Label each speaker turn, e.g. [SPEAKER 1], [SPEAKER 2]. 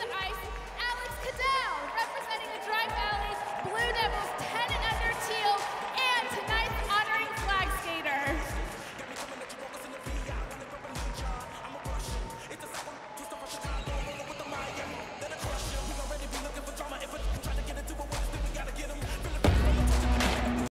[SPEAKER 1] on the ice, Alex Cadell, representing the Dry Valley's Blue Devils.